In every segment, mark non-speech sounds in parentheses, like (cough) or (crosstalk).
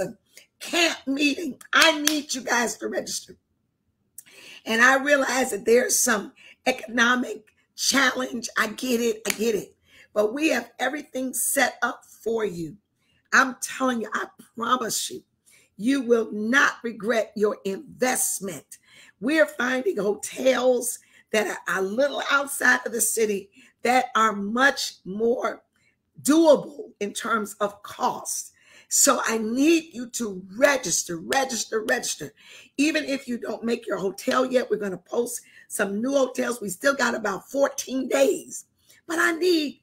Jackson camp meeting. I need you guys to register. And I realize that there's some economic challenge. I get it. I get it. But we have everything set up for you. I'm telling you, I promise you, you will not regret your investment. We're finding hotels that are a little outside of the city that are much more doable in terms of cost. So I need you to register, register, register. Even if you don't make your hotel yet, we're going to post some new hotels. We still got about 14 days. But I need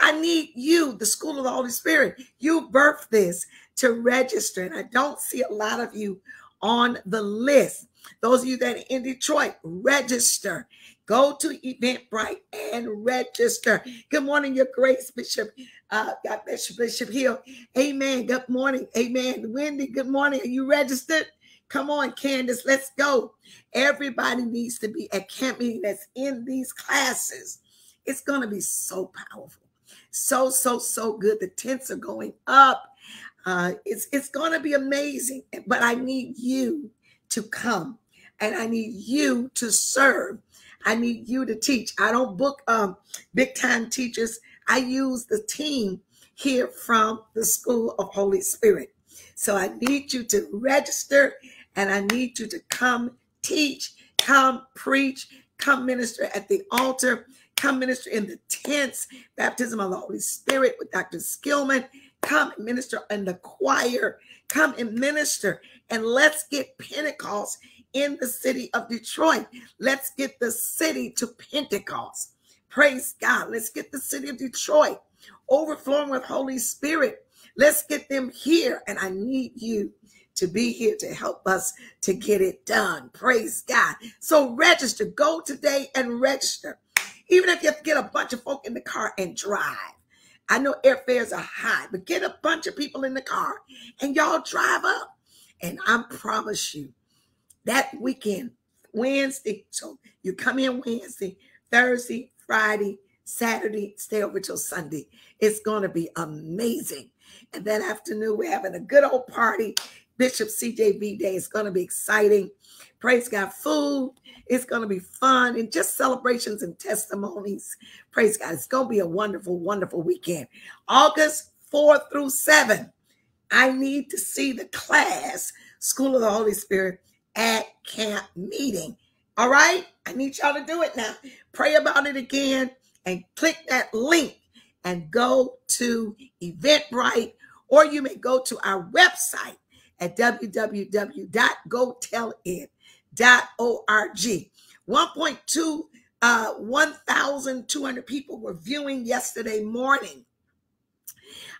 I need you, the school of the Holy Spirit. You birthed this to register. And I don't see a lot of you on the list. Those of you that are in Detroit, register. Go to Eventbrite and register. Good morning, Your Grace, Bishop. Uh, God bless you, Bishop Hill. Amen. Good morning. Amen. Wendy, good morning. Are you registered? Come on, Candace, let's go. Everybody needs to be at camp meeting that's in these classes. It's going to be so powerful. So, so, so good. The tents are going up. Uh, it's it's going to be amazing. But I need you to come and I need you to serve. I need you to teach. I don't book um, big time teachers. I use the team here from the School of Holy Spirit. So I need you to register and I need you to come teach, come preach, come minister at the altar, come minister in the tents, baptism of the Holy Spirit with Dr. Skillman, come minister in the choir, come and minister, and let's get Pentecost in the city of Detroit. Let's get the city to Pentecost. Praise God. Let's get the city of Detroit overflowing with Holy Spirit. Let's get them here. And I need you to be here to help us to get it done. Praise God. So register. Go today and register. Even if you have to get a bunch of folk in the car and drive. I know airfares are high, but get a bunch of people in the car and y'all drive up. And I promise you, that weekend, Wednesday. So you come in Wednesday, Thursday, Friday, Saturday, stay over till Sunday. It's going to be amazing. And that afternoon, we're having a good old party. Bishop CJV Day is going to be exciting. Praise God. Food It's going to be fun and just celebrations and testimonies. Praise God. It's going to be a wonderful, wonderful weekend. August 4 through 7. I need to see the class, School of the Holy Spirit, at camp meeting. All right? I need y'all to do it now. Pray about it again and click that link and go to Eventbrite, or you may go to our website at www.gotellit.org. 1.2 uh, 1,200 people were viewing yesterday morning.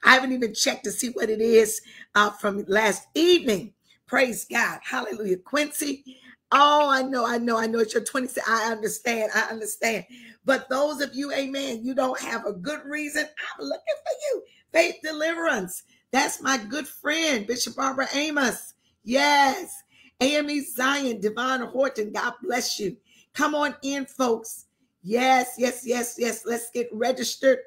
I haven't even checked to see what it is uh, from last evening, Praise God. Hallelujah. Quincy. Oh, I know, I know, I know it's your 20. I understand. I understand. But those of you, amen, you don't have a good reason. I'm looking for you. Faith deliverance. That's my good friend, Bishop Barbara Amos. Yes. AME Zion, Divine Horton. God bless you. Come on in, folks. Yes, yes, yes, yes. Let's get registered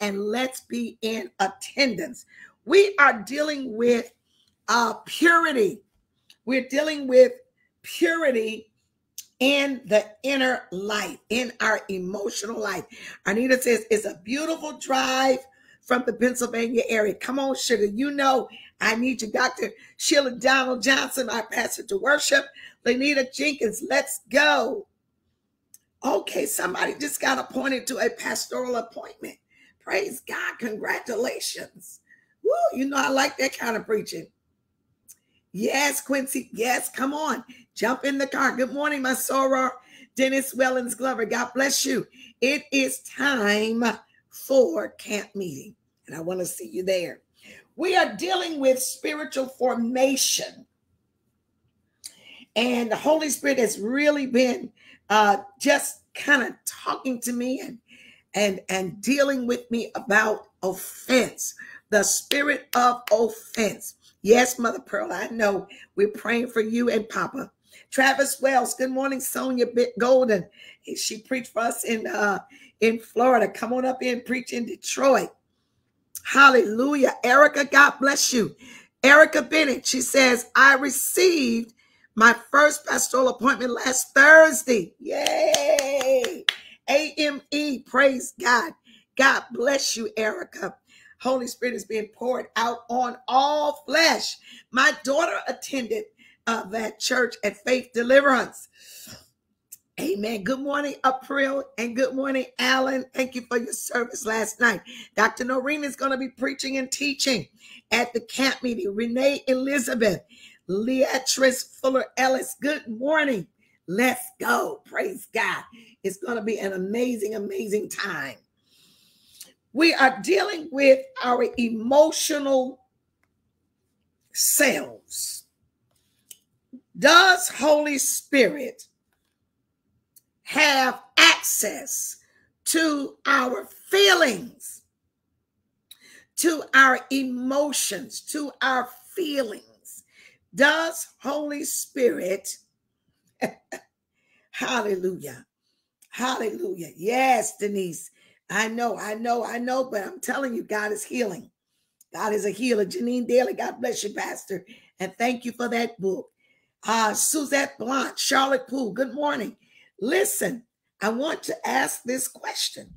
and let's be in attendance. We are dealing with uh, purity. We're dealing with purity in the inner life, in our emotional life. Anita says it's a beautiful drive from the Pennsylvania area. Come on, sugar. You know I need you, Dr. Sheila Donald Johnson, our pastor to worship. Lenita Jenkins, let's go. Okay, somebody just got appointed to a pastoral appointment. Praise God. Congratulations. Woo, you know I like that kind of preaching. Yes, Quincy. Yes, come on. Jump in the car. Good morning, my soror. Dennis Wellens Glover. God bless you. It is time for camp meeting, and I want to see you there. We are dealing with spiritual formation. And the Holy Spirit has really been uh, just kind of talking to me and and and dealing with me about offense, the spirit of offense. Yes, Mother Pearl, I know. We're praying for you and Papa. Travis Wells, good morning, Sonia Golden. She preached for us in uh in Florida. Come on up in preach in Detroit. Hallelujah. Erica, God bless you. Erica Bennett, she says, I received my first pastoral appointment last Thursday. Yay! AME, praise God. God bless you, Erica. Holy Spirit is being poured out on all flesh. My daughter attended uh, that church at Faith Deliverance. Amen. Good morning, April, and good morning, Alan. Thank you for your service last night. Dr. Noreen is going to be preaching and teaching at the camp meeting. Renee Elizabeth, Leatrice Fuller Ellis, good morning. Let's go. Praise God. It's going to be an amazing, amazing time. We are dealing with our emotional selves. Does Holy Spirit have access to our feelings, to our emotions, to our feelings? Does Holy Spirit, (laughs) hallelujah, hallelujah. Yes, Denise, I know, I know, I know, but I'm telling you, God is healing. God is a healer. Janine Daly, God bless you, Pastor. And thank you for that book. Uh, Suzette Blunt, Charlotte Poole, good morning. Listen, I want to ask this question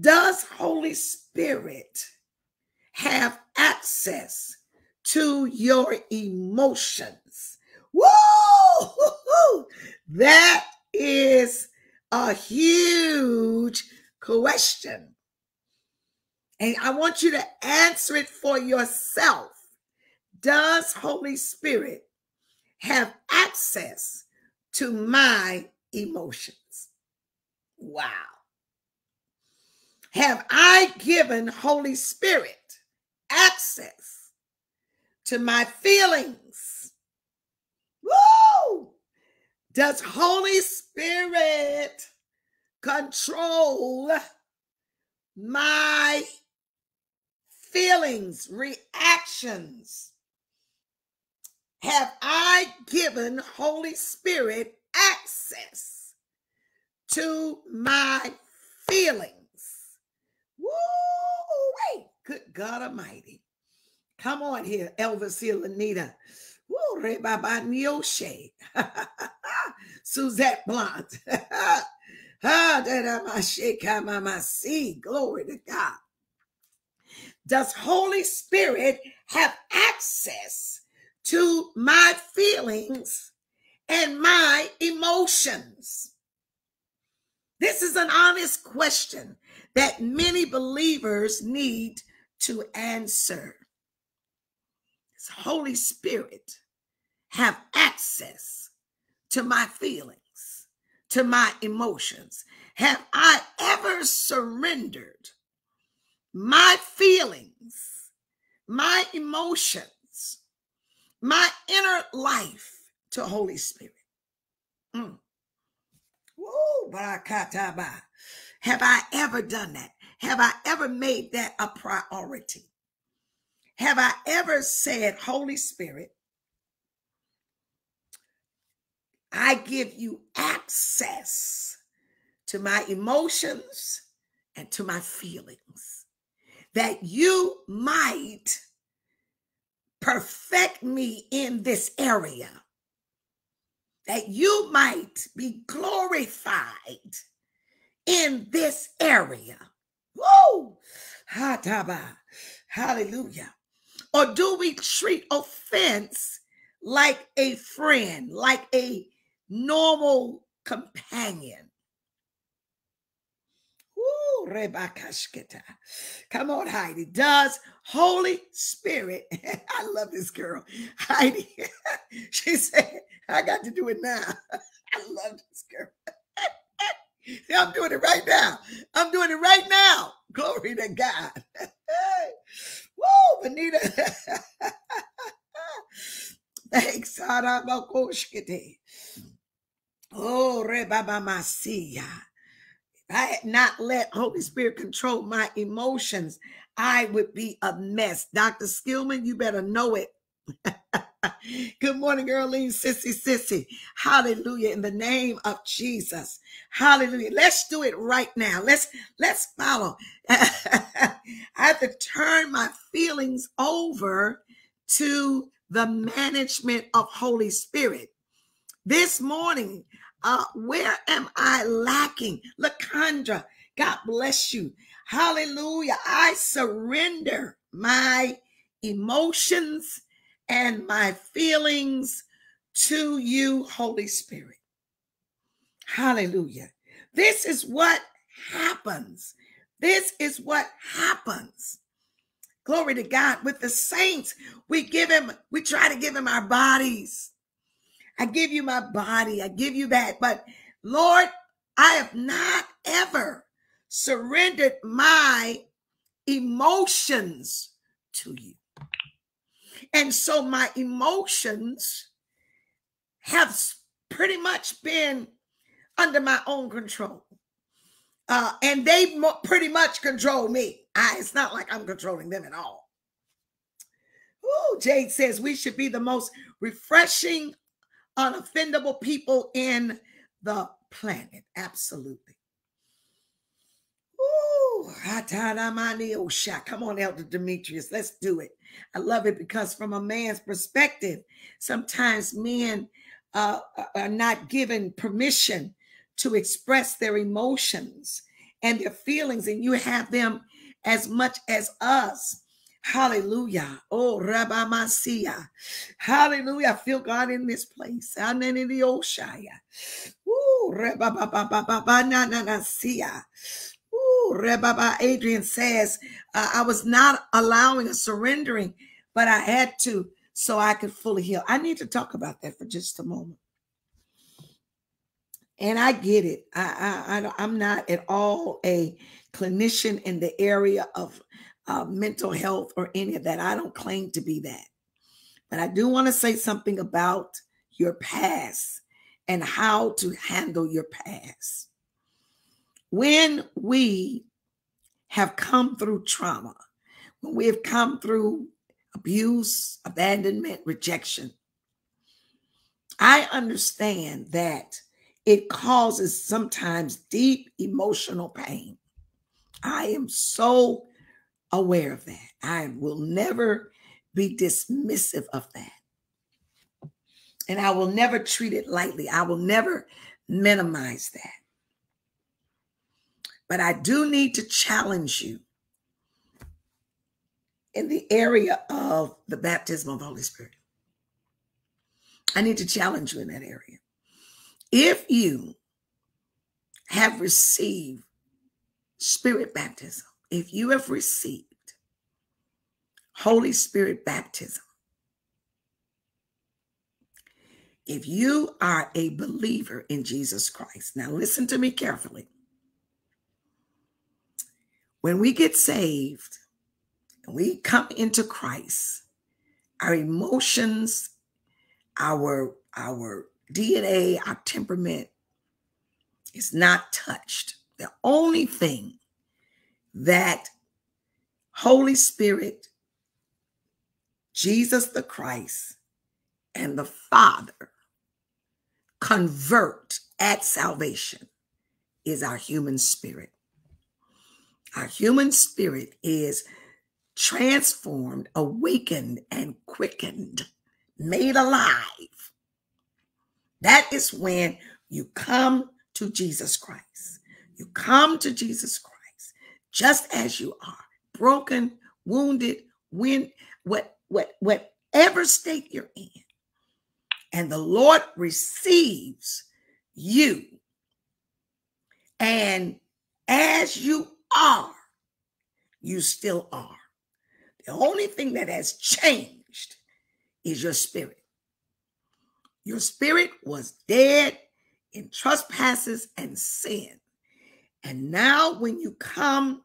Does Holy Spirit have access to your emotions? Woo! (laughs) That is a huge question. And I want you to answer it for yourself. Does Holy Spirit have access to my emotions? Wow. Have I given Holy Spirit access to my feelings? Woo! Does Holy Spirit control my feelings, reactions? Have I given Holy Spirit access to my feelings? Woo! Good God Almighty. Come on here, Elvis here, Lanita. (laughs) Suzette Blunt. (laughs) Ah, Glory to God. Does Holy Spirit have access to my feelings and my emotions? This is an honest question that many believers need to answer. Does Holy Spirit have access to my feelings, to my emotions? Have I ever surrendered my feelings, my emotions, my inner life to Holy Spirit? Mm. Woo, Have I ever done that? Have I ever made that a priority? Have I ever said, Holy Spirit, I give you access to my emotions and to my feelings, that you might perfect me in this area, that you might be glorified in this area. Woo! Hallelujah. Or do we treat offense like a friend, like a normal companion. Come on, Heidi. Does Holy Spirit, (laughs) I love this girl, Heidi. (laughs) she said, I got to do it now. (laughs) I love this girl. I'm doing it right now. I'm doing it right now. Glory to God. Woo, Anita. Thanks, Oh, Rebaba Masia. If I had not let Holy Spirit control my emotions, I would be a mess. Dr. Skillman, you better know it. (laughs) Good morning, Earlene, sissy, sissy. Hallelujah. In the name of Jesus. Hallelujah. Let's do it right now. Let's let's follow. (laughs) I have to turn my feelings over to the management of Holy Spirit. This morning, uh, where am I lacking? Lakandra, God bless you. Hallelujah. I surrender my emotions and my feelings to you, Holy Spirit. Hallelujah. This is what happens. This is what happens. Glory to God. With the saints, we give him, we try to give him our bodies. I give you my body. I give you that. But Lord, I have not ever surrendered my emotions to you. And so my emotions have pretty much been under my own control. Uh, and they pretty much control me. I, it's not like I'm controlling them at all. Ooh, Jade says we should be the most refreshing, unoffendable people in the planet. Absolutely. Ooh, come on, Elder Demetrius. Let's do it. I love it because, from a man's perspective, sometimes men uh, are not given permission to express their emotions and their feelings, and you have them as much as us. Hallelujah. Oh, Rabbi Masia. Hallelujah. I feel God in this place. Eloshia. Ooh, Rabbi Rebaba Adrian says, uh, I was not allowing a surrendering, but I had to so I could fully heal. I need to talk about that for just a moment. And I get it. I, I, I am not at all a clinician in the area of uh, mental health or any of that. I don't claim to be that. But I do want to say something about your past and how to handle your past. When we have come through trauma, when we have come through abuse, abandonment, rejection, I understand that it causes sometimes deep emotional pain. I am so aware of that. I will never be dismissive of that. And I will never treat it lightly. I will never minimize that. But I do need to challenge you in the area of the baptism of the Holy Spirit. I need to challenge you in that area. If you have received spirit baptism, if you have received Holy Spirit baptism, if you are a believer in Jesus Christ, now listen to me carefully. When we get saved and we come into Christ, our emotions, our our DNA, our temperament is not touched. The only thing that Holy Spirit, Jesus the Christ, and the Father convert at salvation is our human spirit. Our human spirit is transformed, awakened, and quickened, made alive. That is when you come to Jesus Christ. You come to Jesus Christ just as you are, broken, wounded, when what what whatever state you're in. And the Lord receives you. And as you are, you still are. The only thing that has changed is your spirit. Your spirit was dead in trespasses and sin. And now, when you come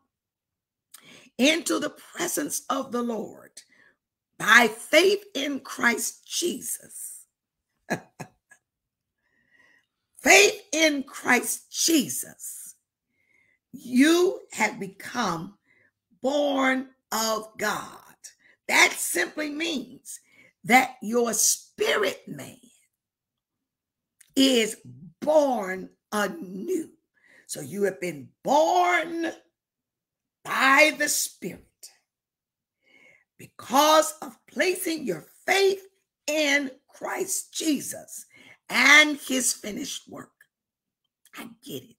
into the presence of the Lord by faith in Christ Jesus, (laughs) faith in Christ Jesus, you have become born of God. That simply means that your spirit man is born anew. So you have been born by the Spirit because of placing your faith in Christ Jesus and his finished work. I get it.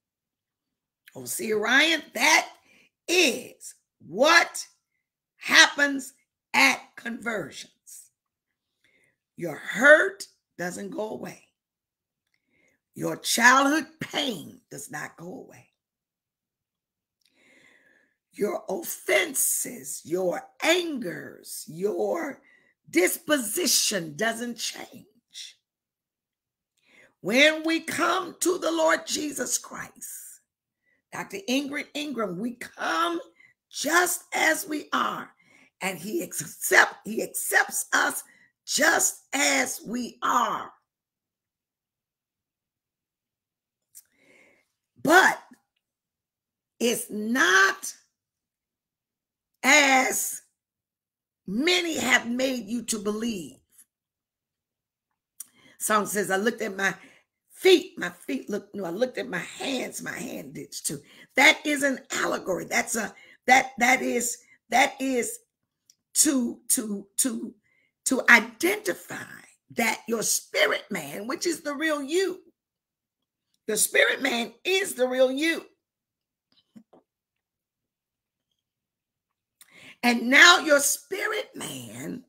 Oh, see, Ryan, that is what happens at conversions. Your hurt doesn't go away. Your childhood pain does not go away. Your offenses, your angers, your disposition doesn't change. When we come to the Lord Jesus Christ, Dr. Ingrid Ingram, we come just as we are, and He accept He accepts us just as we are. But it's not as many have made you to believe. Song says, I looked at my feet, my feet looked new. I looked at my hands, my hand did too. That is an allegory. That's a that that is that is to to to to identify that your spirit man, which is the real you, the spirit man is the real you. And now your spirit man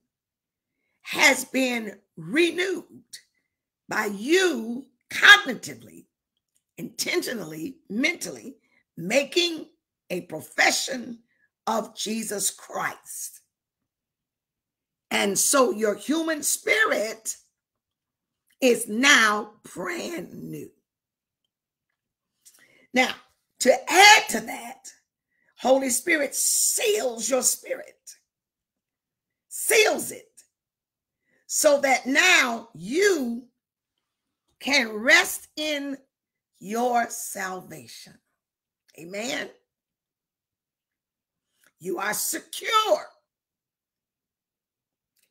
has been renewed by you cognitively, intentionally, mentally making a profession of Jesus Christ. And so your human spirit is now brand new. Now, to add to that, Holy Spirit seals your spirit, seals it, so that now you can rest in your salvation. Amen. You are secure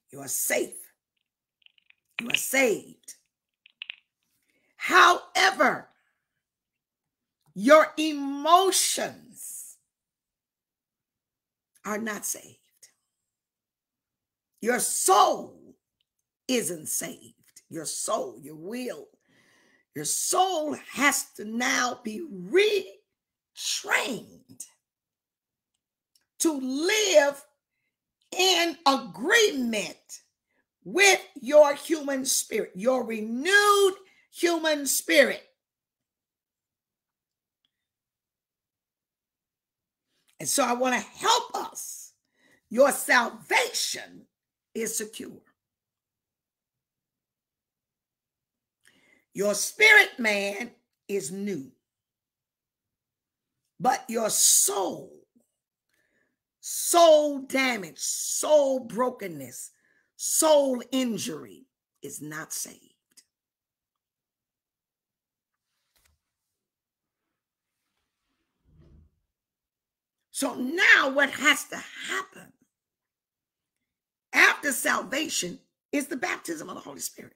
you are safe. You are saved. However, your emotions are not saved. Your soul isn't saved. Your soul, your will, your soul has to now be retrained to live in agreement with your human spirit, your renewed human spirit. And so I want to help us. Your salvation is secure. Your spirit man is new, but your soul soul damage, soul brokenness, soul injury is not saved. So now what has to happen after salvation is the baptism of the Holy Spirit.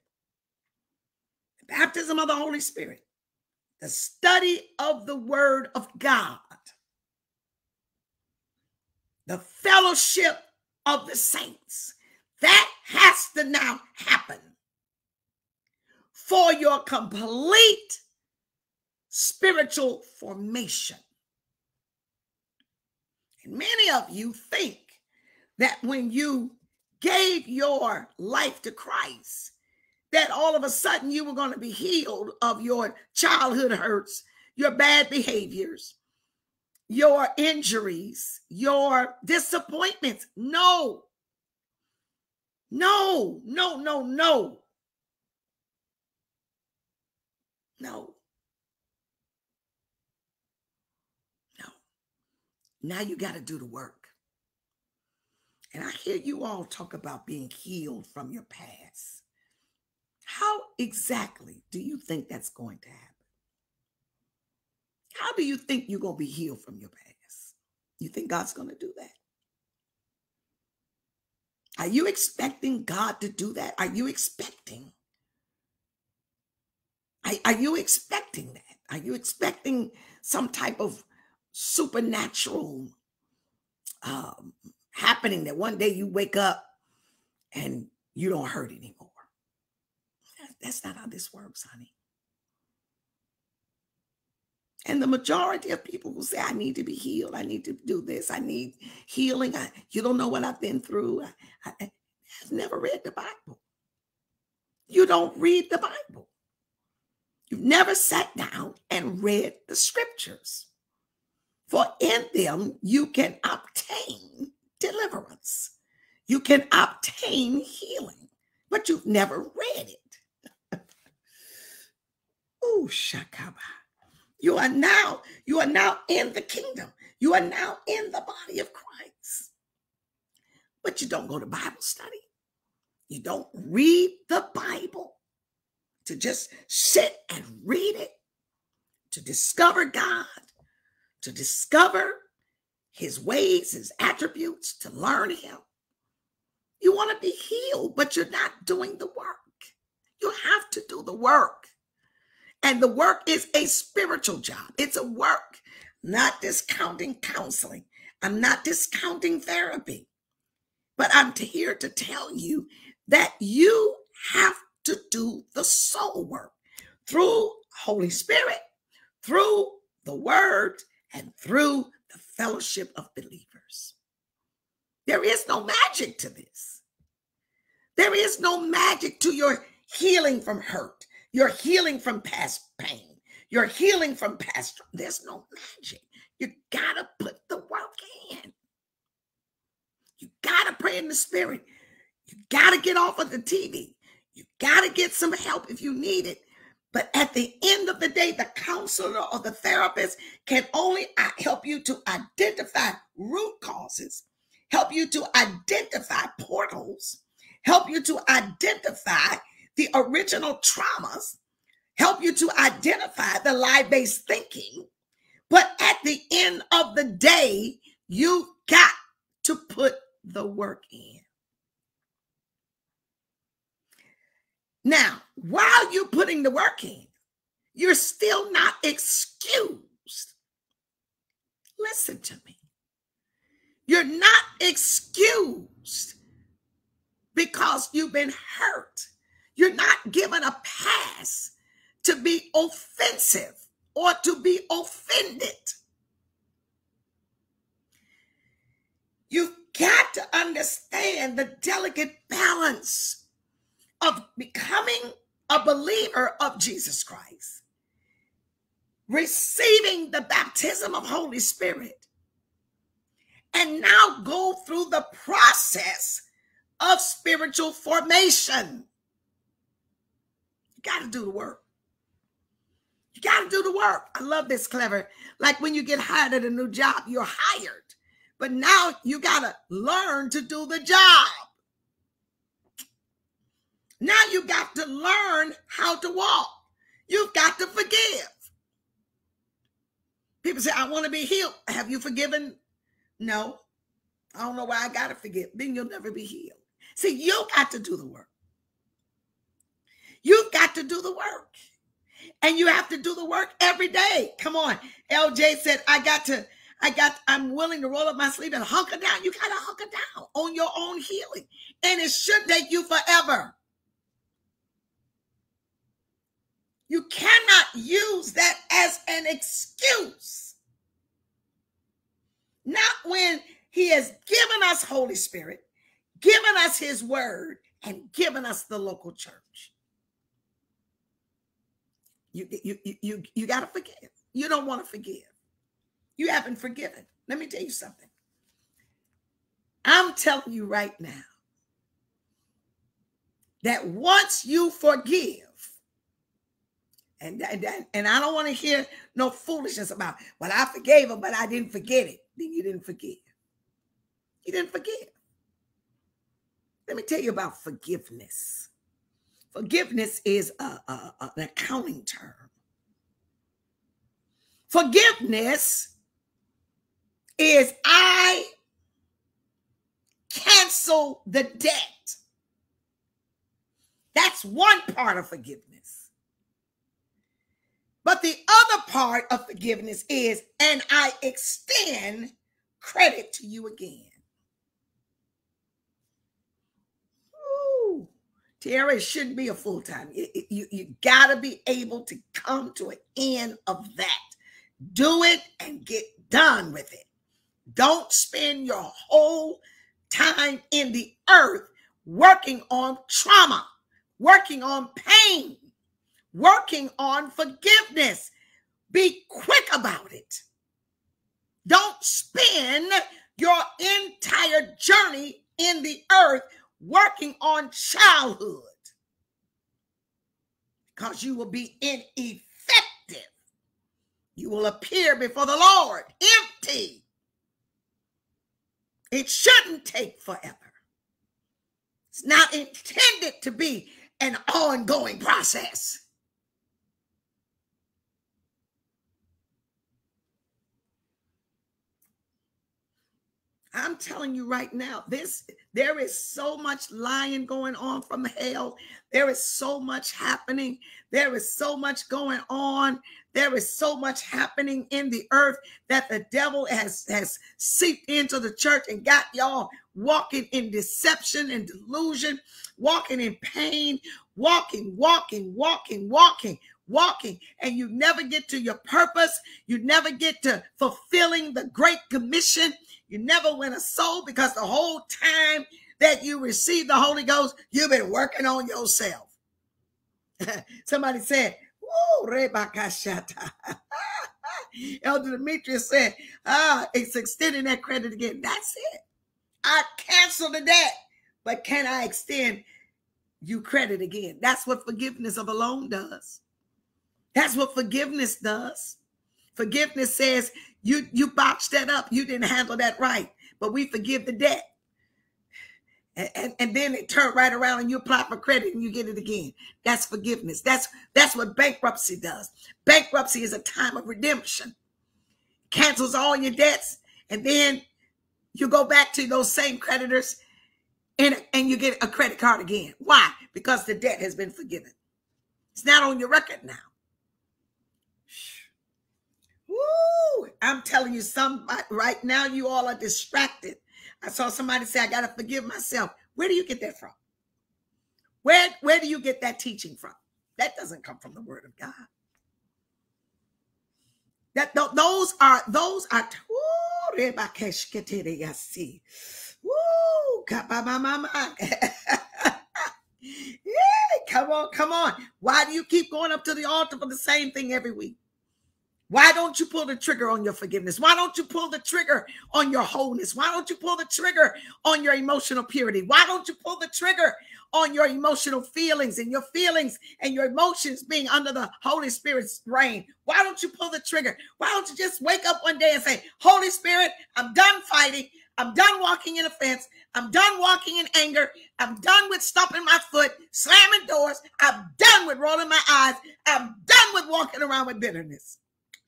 The baptism of the Holy Spirit, the study of the word of God the fellowship of the saints. That has to now happen for your complete spiritual formation. Many of you think that when you gave your life to Christ, that all of a sudden you were going to be healed of your childhood hurts, your bad behaviors, your injuries, your disappointments. No, no, no, no. No. No. Now you got to do the work. And I hear you all talk about being healed from your past. How exactly do you think that's going to happen? How do you think you're going to be healed from your past? You think God's going to do that? Are you expecting God to do that? Are you expecting? Are, are you expecting that? Are you expecting some type of supernatural um, happening that one day you wake up and you don't hurt anymore? That's not how this works, honey. And the majority of people will say, I need to be healed. I need to do this. I need healing. I, you don't know what I've been through. I've never read the Bible. You don't read the Bible. You've never sat down and read the scriptures. For in them you can obtain deliverance. You can obtain healing, but you've never read it. (laughs) Ooh, shakaba. You are now, you are now in the kingdom. You are now in the body of Christ. But you don't go to Bible study. You don't read the Bible to just sit and read it, to discover God, to discover his ways, his attributes, to learn him. You want to be healed, but you're not doing the work. You have to do the work. And the work is a spiritual job, it's a work, not discounting counseling. I'm not discounting therapy, but I'm here to tell you that you have to do the soul work through Holy Spirit, through the word, and through the fellowship of believers. There is no magic to this. There is no magic to your healing from hurt. You're healing from past pain. You're healing from past. There's no magic. You gotta put the work in. You gotta pray in the spirit. You gotta get off of the TV. You gotta get some help if you need it. But at the end of the day, the counselor or the therapist can only uh, help you to identify root causes, help you to identify portals, help you to identify the original traumas, help you to identify the lie based thinking. But at the end of the day, you got to put the work in. Now, while you're putting the work in, you're still not excused. Listen to me. You're not excused because you've been hurt. You're not given a pass to be offensive or to be offended. You've got to understand the delicate balance of becoming a believer of Jesus Christ, receiving the baptism of Holy Spirit, and now go through the process of spiritual formation. You got to do the work. You got to do the work. I love this clever. Like when you get hired at a new job, you're hired, but now you got to learn to do the job. Now you got to learn how to walk. You've got to forgive. People say, I want to be healed. Have you forgiven? No. I don't know why I got to forgive. Then you'll never be healed. See, you got to do the work. You've got to do the work. And you have to do the work every day. Come on. LJ said, I got to, I got, I'm willing to roll up my sleeve and hunker down. You got to hunker down on your own healing. And it should take you forever. You cannot use that as an excuse. Not when he has given us Holy Spirit, given us his word, and given us the local church. You, you, you, you, you got to forgive. You don't want to forgive. You haven't forgiven. Let me tell you something. I'm telling you right now that once you forgive, and, and, and I don't want to hear no foolishness about, well, I forgave him, but I didn't forget it. Then you didn't forgive. You didn't forgive. Let me tell you about forgiveness. Forgiveness is a, a, a, an accounting term. Forgiveness is I cancel the debt. That's one part of forgiveness. But the other part of forgiveness is, and I extend credit to you again. Ooh, it shouldn't be a full time. You, you, you got to be able to come to an end of that. Do it and get done with it. Don't spend your whole time in the earth working on trauma, working on pain, working on forgiveness. Be quick about it. Don't spend your entire journey in the earth working on childhood because you will be ineffective. You will appear before the Lord empty. It shouldn't take forever. It's not intended to be an ongoing process. I'm telling you right now, this there is so much lying going on from hell. There is so much happening. There is so much going on. There is so much happening in the earth that the devil has has seeped into the church and got y'all walking in deception and delusion, walking in pain, walking, walking, walking, walking, walking, and you never get to your purpose. You never get to fulfilling the great commission you never win a soul because the whole time that you receive the Holy Ghost, you've been working on yourself. (laughs) Somebody said, Woo, Rebakashata. (laughs) Elder Demetrius said, ah, it's extending that credit again. That's it. I cancel the debt, but can I extend you credit again? That's what forgiveness of a loan does. That's what forgiveness does. Forgiveness says you you botched that up. You didn't handle that right. But we forgive the debt. And, and, and, then it turned right around and you apply for credit and you get it again. That's forgiveness. That's that's what bankruptcy does. Bankruptcy is a time of redemption. Cancels all your debts, and then you go back to those same creditors and, and you get a credit card again. Why? Because the debt has been forgiven. It's not on your record now. Woo! I'm telling you, somebody right now you all are distracted. I saw somebody say, I gotta forgive myself. Where do you get that from? Where where do you get that teaching from? That doesn't come from the word of God. That those are those are woo, (laughs) come on, come on. Why do you keep going up to the altar for the same thing every week? Why don't you pull the trigger on your forgiveness? Why don't you pull the trigger on your wholeness? Why don't you pull the trigger on your emotional purity? Why don't you pull the trigger on your emotional feelings and your feelings and your emotions being under the Holy Spirit's reign? Why don't you pull the trigger? Why don't you just wake up one day and say, Holy Spirit, I'm done fighting. I'm done walking in offense. I'm done walking in anger. I'm done with stomping my foot, slamming doors. I'm done with rolling my eyes. I'm done with walking around with bitterness.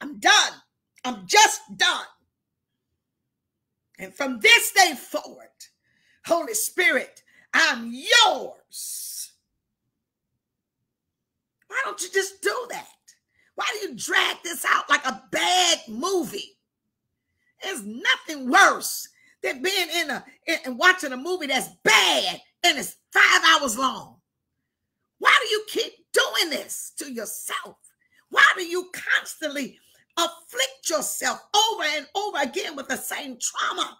I'm done. I'm just done. And from this day forward, Holy Spirit, I'm yours. Why don't you just do that? Why do you drag this out like a bad movie? There's nothing worse than being in a and watching a movie that's bad and it's five hours long. Why do you keep doing this to yourself? Why do you constantly afflict yourself over and over again with the same trauma?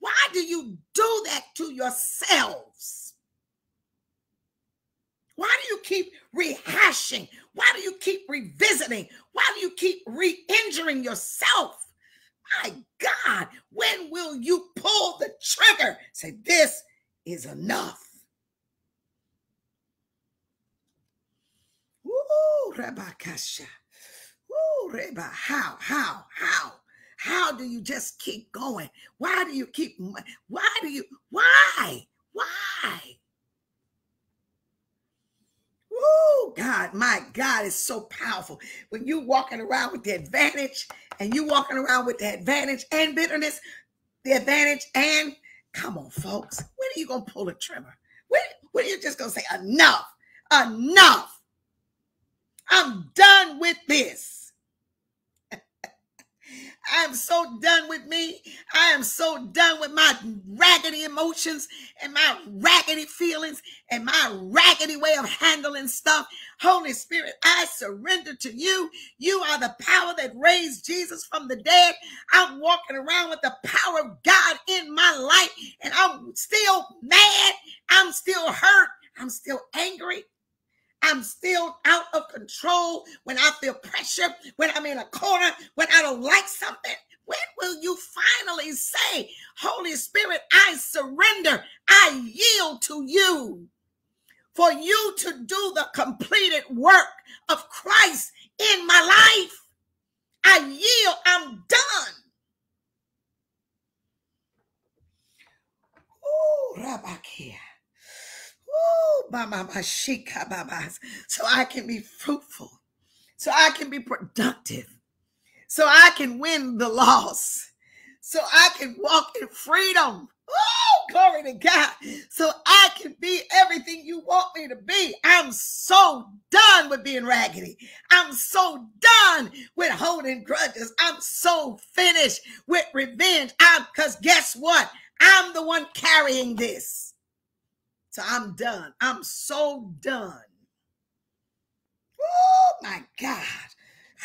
Why do you do that to yourselves? Why do you keep rehashing? Why do you keep revisiting? Why do you keep re injuring yourself? My God, when will you pull the trigger? Say, this is enough. Ooh, Rabakasha. Reba, how, how, how? How do you just keep going? Why do you keep, why do you, why, why? Oh God, my God is so powerful. When you walking around with the advantage and you walking around with the advantage and bitterness, the advantage and Come on, folks. When are you going to pull a trimmer? When, when are you just going to say, enough, enough? I'm done with this. I am so done with me. I am so done with my raggedy emotions and my raggedy feelings and my raggedy way of handling stuff. Holy Spirit, I surrender to you. You are the power that raised Jesus from the dead. I'm walking around with the power of God in my life, and I'm still mad. I'm still hurt. I'm still angry. I'm still out of control when I feel pressure, when I'm in a corner, when I don't like something. When will you finally say, Holy Spirit, I surrender, I yield to you for you to do the completed work of Christ in my life? I yield, I'm done. Oh, Rabakia so I can be fruitful, so I can be productive, so I can win the loss, so I can walk in freedom. Oh, glory to God. So I can be everything you want me to be. I'm so done with being raggedy. I'm so done with holding grudges. I'm so finished with revenge. I'm because guess what? I'm the one carrying this. So I'm done. I'm so done. Oh my God.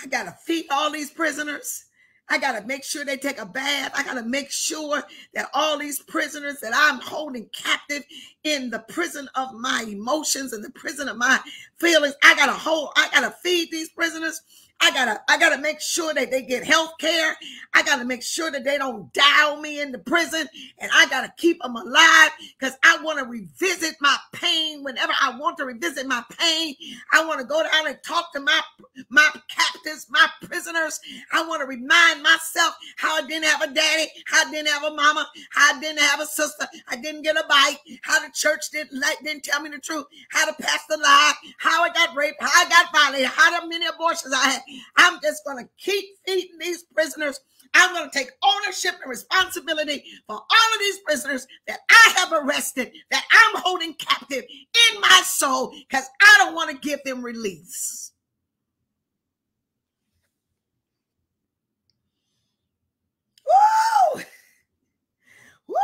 I got to feed all these prisoners. I got to make sure they take a bath. I got to make sure that all these prisoners that I'm holding captive in the prison of my emotions and the prison of my feelings, I got to hold, I got to feed these prisoners. I gotta, I gotta make sure that they get health care. I gotta make sure that they don't dial me into prison, and I gotta keep them alive because I want to revisit my pain whenever I want to revisit my pain. I want to go down and talk to my my captives, my prisoners. I want to remind myself how I didn't have a daddy, how I didn't have a mama, how I didn't have a sister, I didn't get a bite, how the church didn't didn't tell me the truth, how the pastor lied, how I got raped, how I got violated, how many abortions I had. I'm just going to keep feeding these prisoners. I'm going to take ownership and responsibility for all of these prisoners that I have arrested, that I'm holding captive in my soul, because I don't want to give them release. Woo! Woo!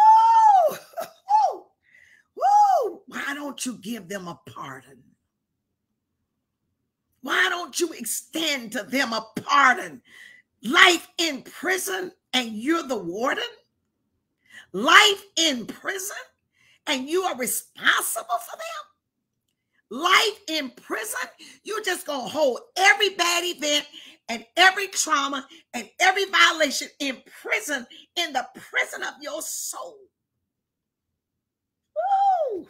Woo! (laughs) Woo! Why don't you give them a pardon? Why don't you extend to them a pardon? Life in prison and you're the warden? Life in prison and you are responsible for them? Life in prison, you're just going to hold every bad event and every trauma and every violation in prison, in the prison of your soul. Woo!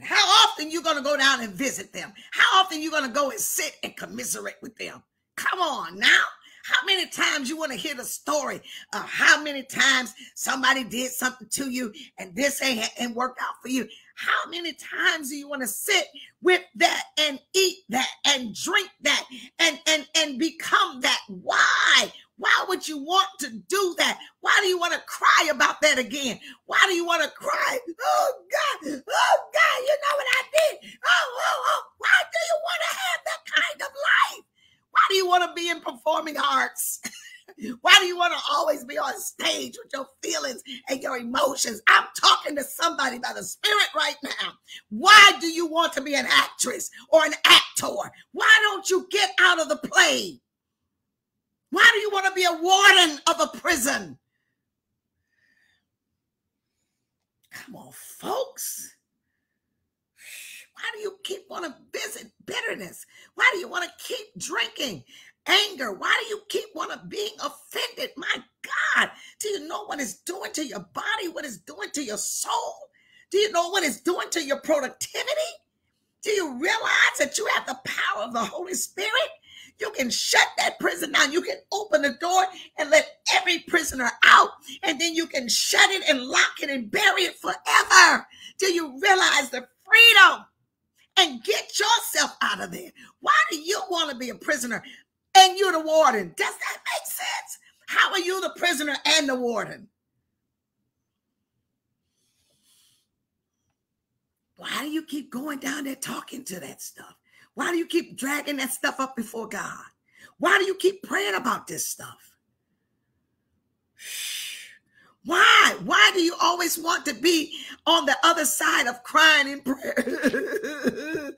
And how often you going to go down and visit them? How often you going to go and sit and commiserate with them? Come on now. How many times you want to hear the story of how many times somebody did something to you and this ain't, ain't worked out for you? How many times do you want to sit with that and eat that and drink that and and and become that? Why? Why would you want to do that? Why do you want to cry about that again? Why do you want to cry? Oh God, oh God, you know what I did? Oh, oh, oh, why do you want to have that kind of life? Why do you want to be in performing arts? (laughs) Why do you want to always be on stage with your feelings and your emotions? I'm talking to somebody by the Spirit right now. Why do you want to be an actress or an actor? Why don't you get out of the play? Why do you want to be a warden of a prison? Come on, folks. Why do you keep want to visit bitterness? Why do you want to keep drinking anger? Why do you keep want to being offended? My God, do you know what it's doing to your body? What it's doing to your soul? Do you know what it's doing to your productivity? Do you realize that you have the power of the Holy Spirit? You can shut that prison down. You can open the door and let every prisoner out. And then you can shut it and lock it and bury it forever till you realize the freedom and get yourself out of there. Why do you want to be a prisoner and you're the warden? Does that make sense? How are you the prisoner and the warden? Why do you keep going down there talking to that stuff? Why do you keep dragging that stuff up before God? Why do you keep praying about this stuff? Why? Why do you always want to be on the other side of crying in prayer?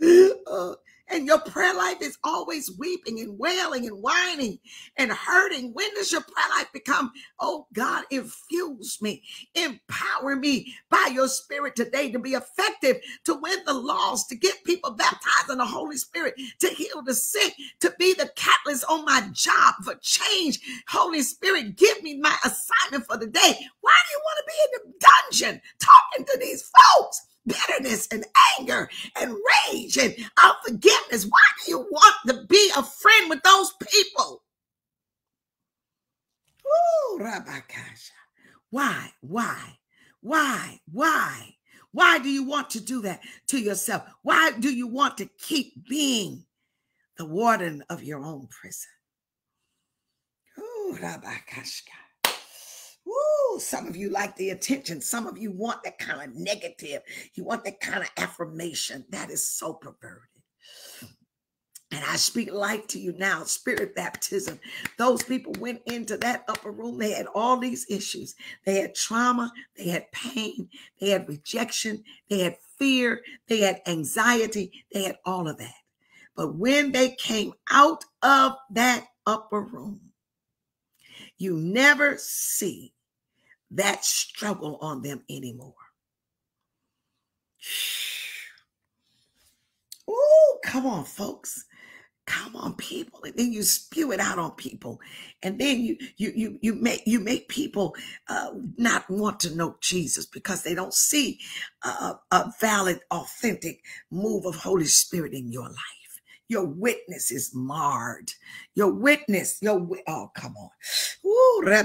(laughs) Oh. And your prayer life is always weeping and wailing and whining and hurting. When does your prayer life become, oh God, infuse me, empower me by your spirit today to be effective, to win the lost, to get people baptized in the Holy Spirit, to heal the sick, to be the catalyst on my job for change. Holy Spirit, give me my assignment for the day. Why do you want to be in the dungeon talking to these folks? Bitterness and anger and rage and unforgiveness. Why do you want to be a friend with those people? Ooh, Rabakasha. Why? Why? Why? Why? Why do you want to do that to yourself? Why do you want to keep being the warden of your own prison? Ooh, Rabakashka. Woo, some of you like the attention. Some of you want that kind of negative. You want that kind of affirmation. That is so perverted. And I speak life to you now, spirit baptism. Those people went into that upper room. They had all these issues. They had trauma, they had pain, they had rejection, they had fear, they had anxiety, they had all of that. But when they came out of that upper room, you never see that struggle on them anymore. (sighs) Oh, come on, folks. Come on, people. And then you spew it out on people. And then you you you you make you make people uh, not want to know Jesus because they don't see a, a valid, authentic move of Holy Spirit in your life. Your witness is marred. Your witness, your oh, come on. Ooh, uh,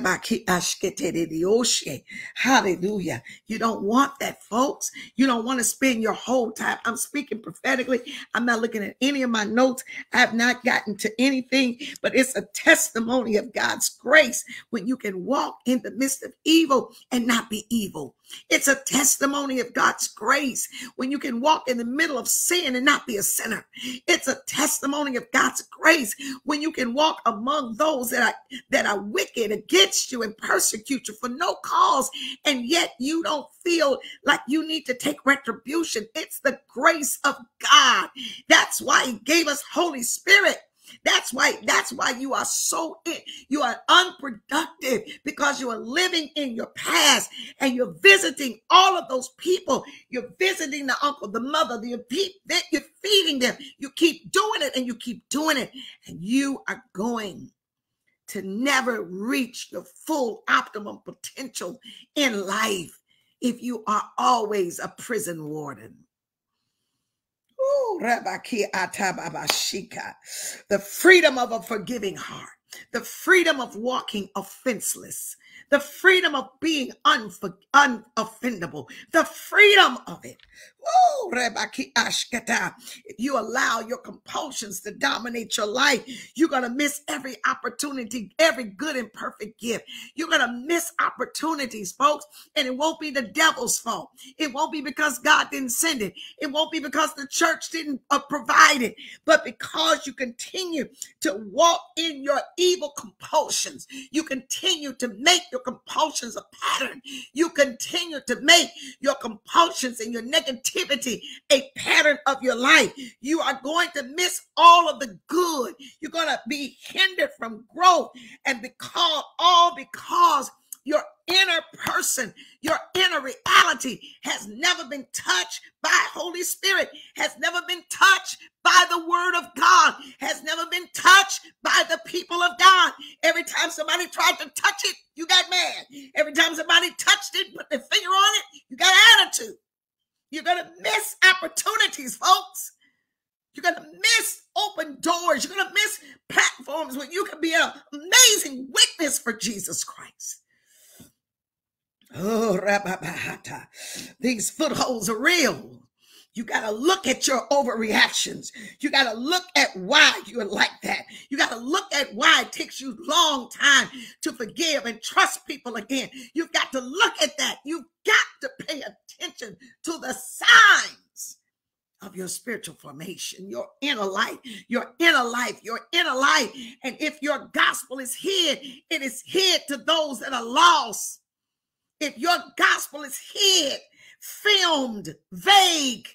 Hallelujah. You don't want that, folks. You don't want to spend your whole time. I'm speaking prophetically. I'm not looking at any of my notes. I have not gotten to anything, but it's a testimony of God's grace when you can walk in the midst of evil and not be evil. It's a testimony of God's grace when you can walk in the middle of sin and not be a sinner. It's a testimony of God's grace when you can walk among those that are that are wicked against you and persecute you for no cause and yet you don't feel like you need to take retribution. It's the grace of God. That's why he gave us holy spirit that's why that's why you are so in, you are unproductive because you are living in your past and you're visiting all of those people. You're visiting the uncle, the mother, the you're feeding them. You keep doing it and you keep doing it and you are going to never reach your full optimum potential in life if you are always a prison warden. The freedom of a forgiving heart, the freedom of walking offenseless, the freedom of being unoffendable, the freedom of it. Oh, if you allow your compulsions to dominate your life, you're going to miss every opportunity, every good and perfect gift. You're going to miss opportunities, folks, and it won't be the devil's fault. It won't be because God didn't send it. It won't be because the church didn't uh, provide it, but because you continue to walk in your evil compulsions. You continue to make your compulsions a pattern. You continue to make your compulsions and your negativity a pattern of your life. You are going to miss all of the good. You're going to be hindered from growth. And because all because your inner person, your inner reality has never been touched by Holy Spirit, has never been touched by the word of God, has never been touched by the people of God. Every time somebody tried to touch it, you got mad. Every time somebody touched it, put their finger on it, you got attitude. You're going to miss opportunities, folks. You're going to miss open doors. You're going to miss platforms where you can be an amazing witness for Jesus Christ. Oh, Rababahata. These footholds are real. You got to look at your overreactions. You got to look at why you're like that. You got to look at why it takes you a long time to forgive and trust people again. You've got to look at that. You've got to pay attention to the signs of your spiritual formation, your inner life, your inner life, your inner life. And if your gospel is hid, it is hid to those that are lost. If your gospel is hid, filmed, vague,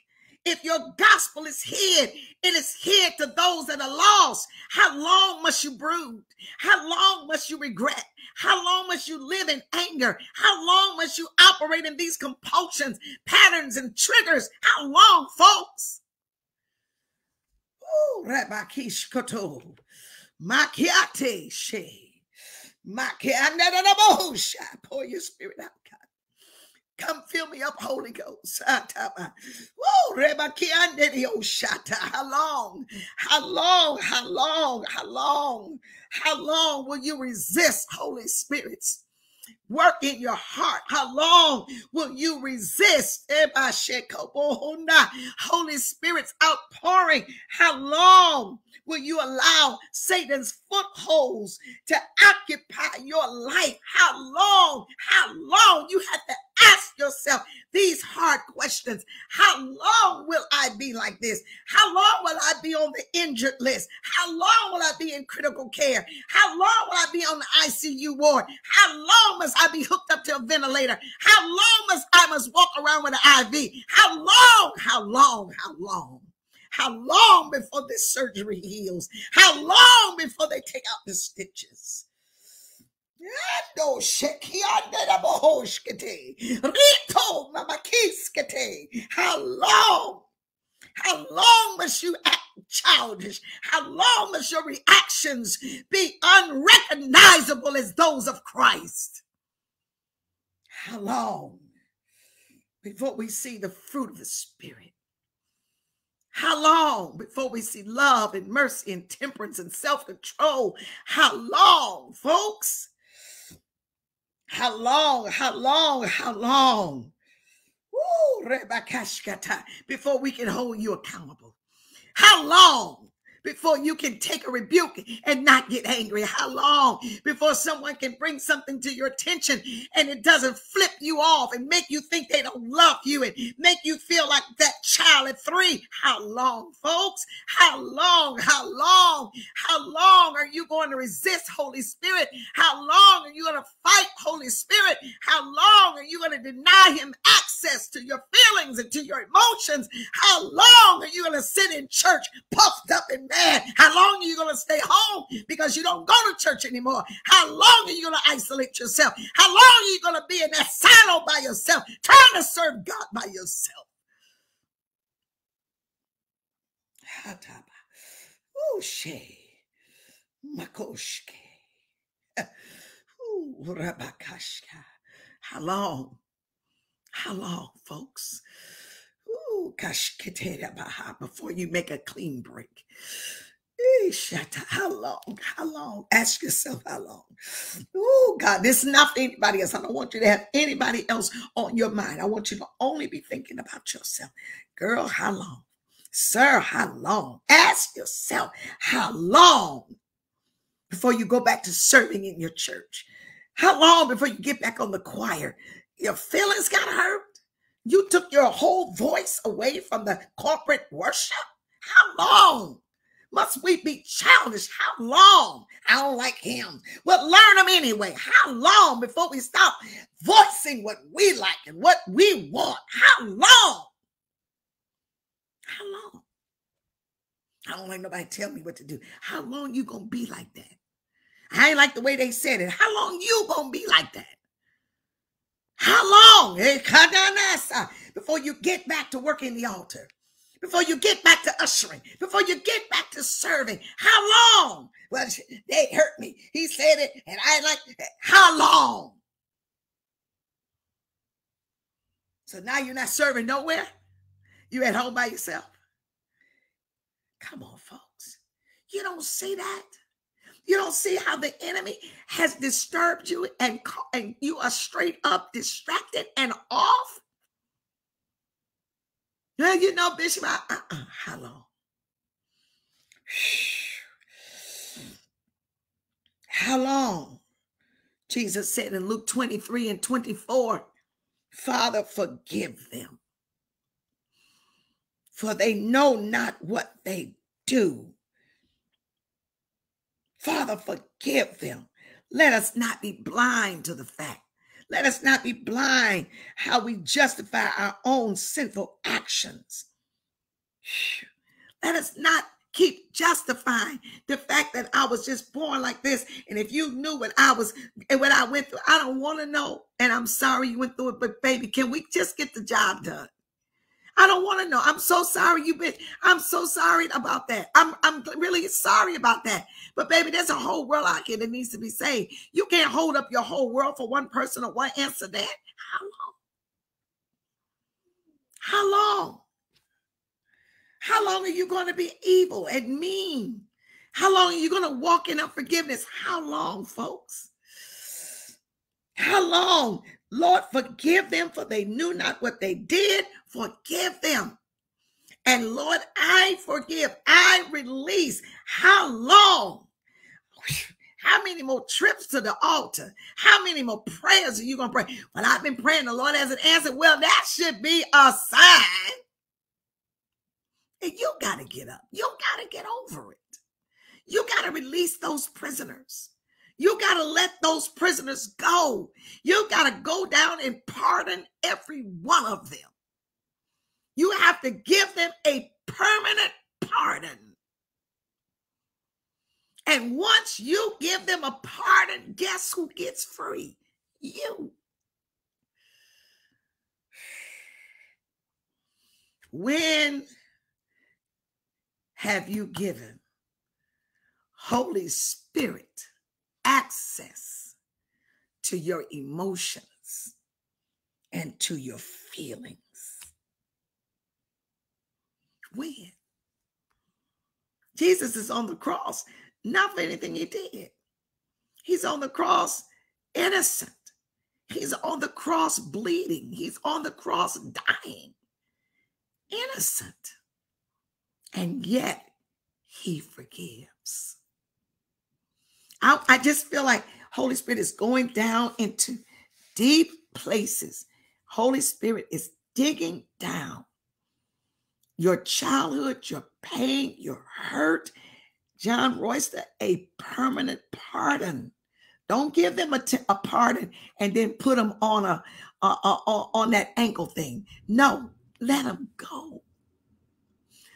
if your gospel is hid, it is hid to those that are lost. How long must you brood? How long must you regret? How long must you live in anger? How long must you operate in these compulsions, patterns, and triggers? How long, folks? Oh, Rabbi Kishkoto, Makiate She, Makianadabosha. Pour your spirit out. Come fill me up, Holy Ghost. (laughs) How long? How long? How long? How long? How long will you resist, Holy Spirits? Work in your heart. How long will you resist? Holy Spirit's outpouring. How long will you allow Satan's footholds to occupy your life? How long? How long? You have to ask yourself these hard questions. How long will I be like this? How long will I be on the injured list? How long will I be in critical care? How long will I be on the ICU ward? How long must I be hooked up to a ventilator? How long must I must walk around with an IV? How long? How long? How long? How long before this surgery heals? How long before they take out the stitches? How long? How long must you act childish? How long must your reactions be unrecognizable as those of Christ? How long before we see the fruit of the Spirit? How long before we see love and mercy and temperance and self control? How long, folks? How long? How long? How long? Woo, before we can hold you accountable. How long before you can take a rebuke and not get angry? How long before someone can bring something to your attention and it doesn't flip you off and make you think they don't love you and make you feel like that child at three? How long, folks? How long? How long? How long are you going to resist Holy Spirit? How long are you going to fight Holy Spirit? How long are you going to deny Him access to your feelings and to your emotions? How long are you going to sit in church puffed up and mad? How long are you going to stay home because you don't go to church anymore? How long are you going to isolate yourself? How long are you going to be in that silo by yourself, trying to serve God by yourself? (laughs) How long? How long, folks? Ooh, before you make a clean break. How long? How long? Ask yourself how long. Oh, God, this is not for anybody else. I don't want you to have anybody else on your mind. I want you to only be thinking about yourself. Girl, how long? Sir, how long? Ask yourself how long before you go back to serving in your church? How long before you get back on the choir? Your feelings got hurt? You took your whole voice away from the corporate worship? How long? Must we be childish? How long? I don't like him. Well, learn them anyway. How long before we stop voicing what we like and what we want? How long? How long? I don't like nobody tell me what to do. How long you gonna be like that? I ain't like the way they said it. How long you gonna be like that? How long? Before you get back to working in the altar, before you get back to ushering, before you get back to serving. How long? Well, they hurt me. He said it, and I like how long? So now you're not serving nowhere. You're at home by yourself. Come on, folks. You don't see that. You don't see how the enemy has disturbed you and, and you are straight up distracted and off. Well, you know, Bishop, I, uh, uh, how long? (sighs) How long? Jesus said in Luke 23 and 24, Father, forgive them for they know not what they do. Father, forgive them. Let us not be blind to the fact. Let us not be blind how we justify our own sinful actions. Let us not keep justifying the fact that I was just born like this. And if you knew what I was and what I went through, I don't want to know. And I'm sorry you went through it, but baby, can we just get the job done? I don't want to know. I'm so sorry you been. I'm so sorry about that. I'm I'm really sorry about that. But baby, there's a whole world out here that needs to be saved. You can't hold up your whole world for one person or one answer that. How long? How long? How long are you going to be evil and mean? How long are you going to walk in unforgiveness? How long, folks? How long? Lord, forgive them for they knew not what they did. Forgive them. And Lord, I forgive. I release. How long? (laughs) How many more trips to the altar? How many more prayers are you going to pray? Well, I've been praying. The Lord hasn't answered. Well, that should be a sign. And you got to get up. You got to get over it. You got to release those prisoners. You got to let those prisoners go. You got to go down and pardon every one of them. You have to give them a permanent pardon. And once you give them a pardon, guess who gets free? You. When have you given Holy Spirit access to your emotions and to your feelings. When? Jesus is on the cross, not for anything he did. He's on the cross innocent. He's on the cross bleeding. He's on the cross dying. Innocent. And yet he forgives. I, I just feel like Holy Spirit is going down into deep places. Holy Spirit is digging down your childhood, your pain, your hurt. John Royster, a permanent pardon. Don't give them a, t- a pardon and then put them on a, a, a, a on that ankle thing. No, let them go.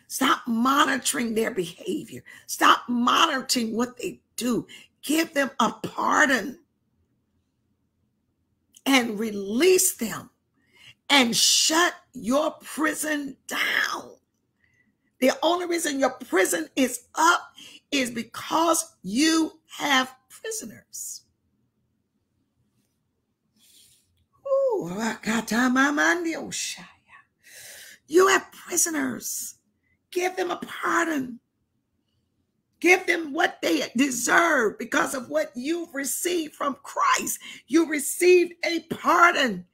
Stop monitoring their behavior. Stop monitoring what they do. Give them a pardon and release them and shut your prison down. The only reason your prison is up is because you have prisoners. Ooh, you have prisoners. Give them a pardon. Give them what they deserve because of what you've received from Christ. You received a pardon.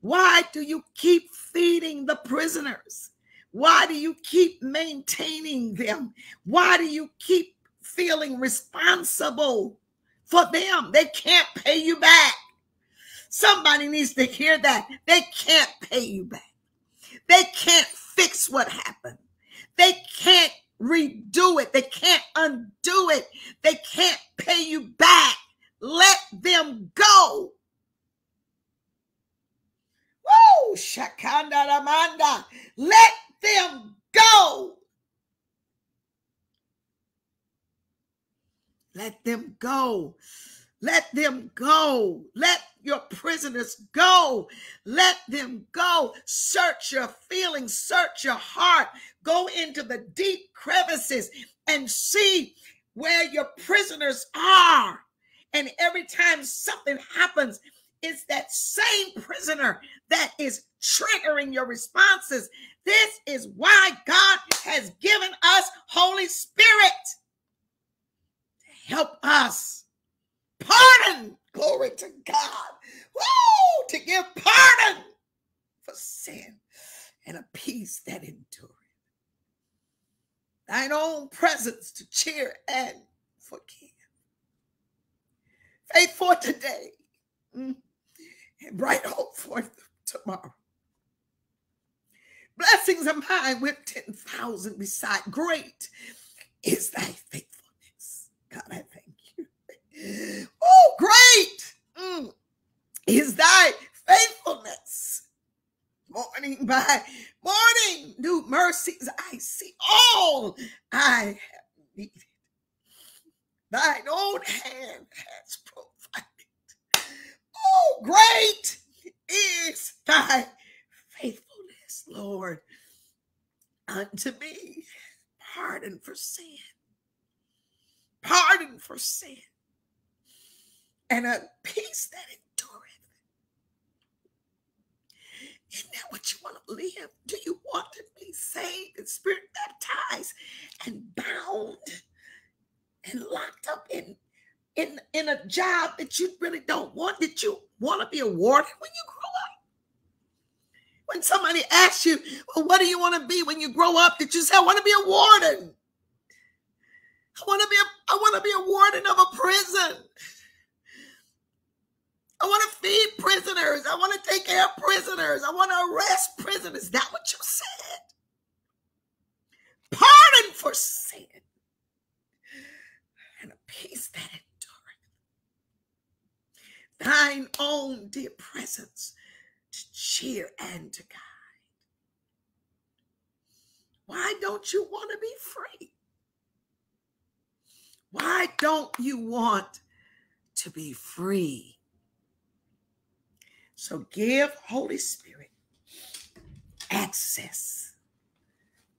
Why do you keep feeding the prisoners? Why do you keep maintaining them? Why do you keep feeling responsible for them? They can't pay you back. Somebody needs to hear that. They can't pay you back. They can't fix what happened. They can't redo it. They can't undo it. They can't pay you back. Let them go. Woo! Shakanda Ramanda. Let them go. Let them go. Let them go. Let your prisoners go. Let them go. Search your feelings, search your heart. Go into the deep crevices and see where your prisoners are. And every time something happens, it's that same prisoner that is triggering your responses. This is why God has given us Holy Spirit to help us pardon. Glory to God. Woo! To give pardon for sin and a peace that endureth. Thine own presence to cheer and forgive. Faith for today mm, and bright (laughs) hope for tomorrow. Blessings are mine with 10,000 beside. Great is thy faithfulness. God, I thank you. Oh, great mm, is thy faithfulness. Morning by morning, new mercies I see. All I have needed, thine own hand has provided. Oh, great is thy faithfulness, Lord, unto me. Pardon for sin. Pardon for sin. And a peace that endureth. Isn't that what you want to live? Do you want to be saved and spirit baptized and bound and locked up in in in a job that you really don't want? Did you want to be a warden when you grow up? When somebody asks you, well, what do you want to be when you grow up? Did you say, I want to be a warden? I want to be a I want to be a warden of a prison. I want to feed prisoners. I want to take care of prisoners. I want to arrest prisoners. Is that what you said? Pardon for sin and a peace that endureth. Thine own dear presence to cheer and to guide. Why don't you want to be free? Why don't you want to be free? So give Holy Spirit access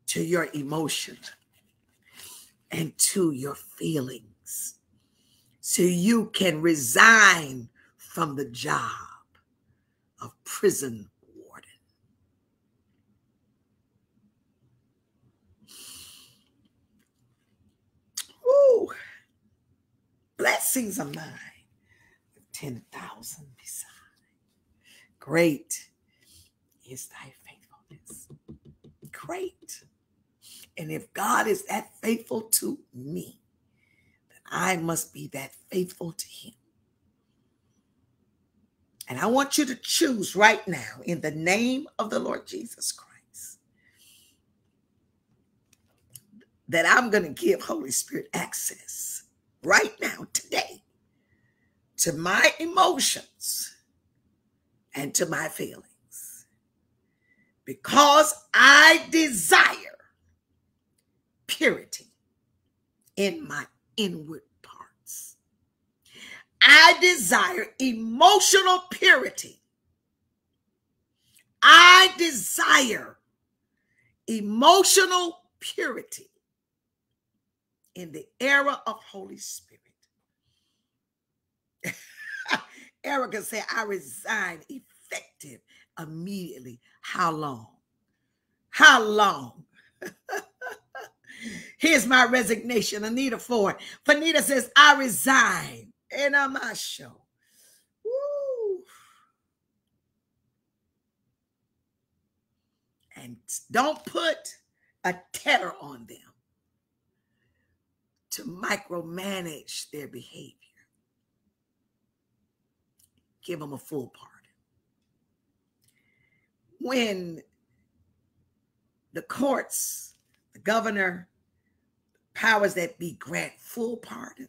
to emotions and to your feelings so you can resign from the job of prison warden. Woo! Blessings of mine, 10,000 beside. Great is thy faithfulness. Great. And if God is that faithful to me, then I must be that faithful to him. And I want you to choose right now in the name of the Lord Jesus Christ that I'm going to give Holy Spirit access right now, today, to my emotions and to my feelings because I desire purity in my inward parts. I desire emotional purity. I desire emotional purity in the era of Holy Spirit. (laughs) Erica said, I resign effective immediately. How long? How long? (laughs) Here's my resignation. Anita Ford. Fanita says, I resign. And I'm a show. Woo. And don't put a tether on them to micromanage their behavior give them a full pardon. When the courts, the governor, powers that be grant full pardon,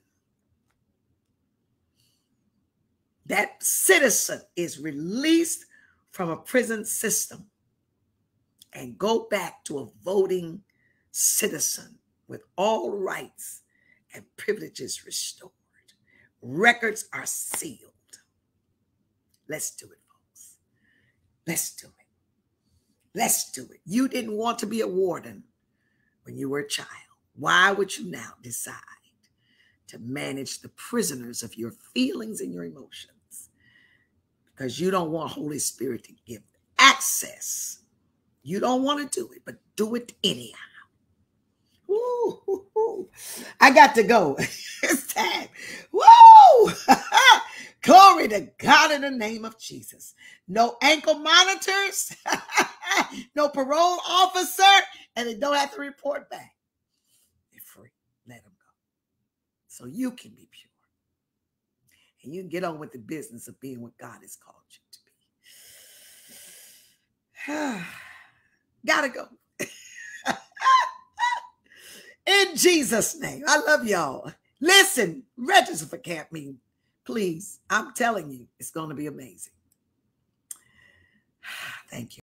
that citizen is released from a prison system and go back to a voting citizen with all rights and privileges restored. Records are sealed. Let's do it, folks. Let's do it. Let's do it. You didn't want to be a warden when you were a child. Why would you now decide to manage the prisoners of your feelings and your emotions? Because you don't want Holy Spirit to give access. You don't want to do it, but do it anyhow. Ooh, I got to go. (laughs) it's time. Woo! (laughs) Glory to God in the name of Jesus. No ankle monitors, (laughs) no parole officer, and they don't have to report back. They're free. Let them go. So you can be pure. And you can get on with the business of being what God has called you to be. (sighs) Gotta go. (laughs) In Jesus' name. I love y'all. Listen, register for camp meeting. Please. I'm telling you, it's going to be amazing. (sighs) Thank you.